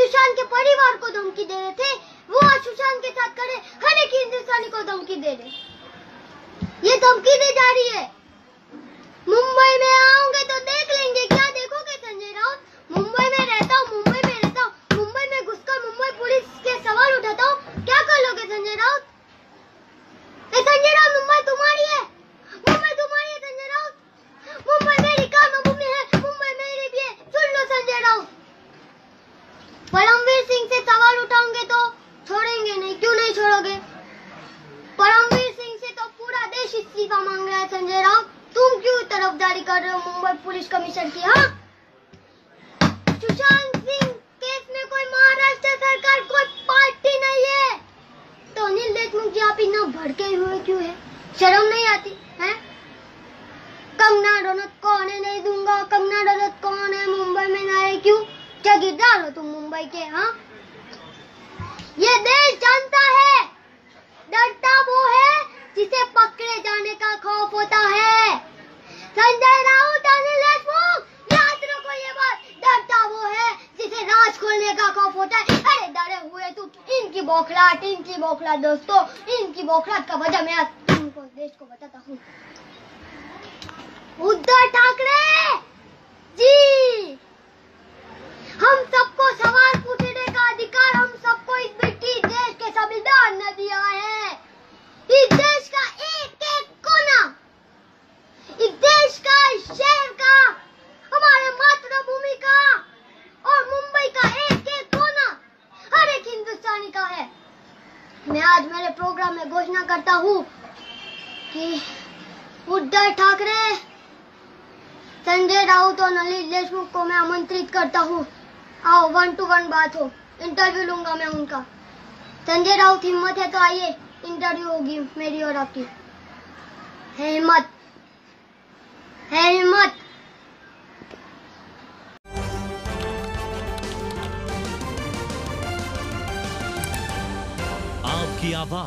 परिवार को धमकी दे रहे थे। वो आज सुशांत के साथ खड़े हर एक हिंदुस्तानी को धमकी दे रहे? ये धमकी दी जा रही है। मुंबई में आओगे तो देख लेंगे क्या देखोगे संजय राउत मुंबई में रहता हूँ मुंबई में रहता हूँ मुंबई में घुसकर मुंबई पुलिस के सवाल उठाता हूँ क्या कर लोगे संजय राउत ए, संजय राउत मुंबई तुम्हारी है मुंबई तुम्हारी है संजय राउत मुंबई मेरी कर्मभूमि है मुंबई मेरी भी है सुन लो संजय राउत परमवीर सिंह से सवाल उठाओगे तो छोड़ेंगे नहीं क्यों परमवीर सिंह से तो पूरा देश इस्तीफा मांग रहा है, संजय राउत तुम क्यों तरफदारी कर रहे हो मुंबई पुलिस कमिश्नर की हाँ? सुशांत सिंह केस में कोई महाराष्ट्र सरकार, कोई पार्टी नहीं है। तो अनिल देशमुख जी, आप इतना भड़के हुए क्यों है? शर्म नहीं आती, है? कंगना रनौत को आने नहीं दूँगा। कंगना रनौत कौन है? मुंबई में ना है क्यों? गिरदार हो तुम मुंबई के हाँ? ये देश जानता है डरता वो है जिसे पकड़े जाने का खौफ होता है संजय राउत अनिल देशमुख याद रखो ये बात डरता वो है जिसे राज खोलने का होता है। अरे डरे हुए तू इनकी बौखलाट इनकी बौखलाट दोस्तों। इनकी बौखलाट का वजह मैं तुमको, देश को बताता हूँ उद्धव ठाकरे जी हम सबको सवाल पूछने का अधिकार हम सबको इस मिट्टी देश के संविधान ने दिया है इस देश का एक एक कोना इस देश का इस शहर का हमारे मातृभूमि का और मुंबई का एक एक कोना हर एक हिंदुस्तानी का है मैं आज मेरे प्रोग्राम में घोषणा करता हूँ कि उद्धव ठाकरे, संजय राउत और नलित देशमुख को मैं आमंत्रित करता हूँ। आओ वन टू वन बात हो। इंटरव्यू लूँगा मैं उनका। संजय राउत हिम्मत है तो आइए इंटरव्यू होगी मेरी और आपकी। है हिम्मत। है हिम्मत। आपकी आवाज़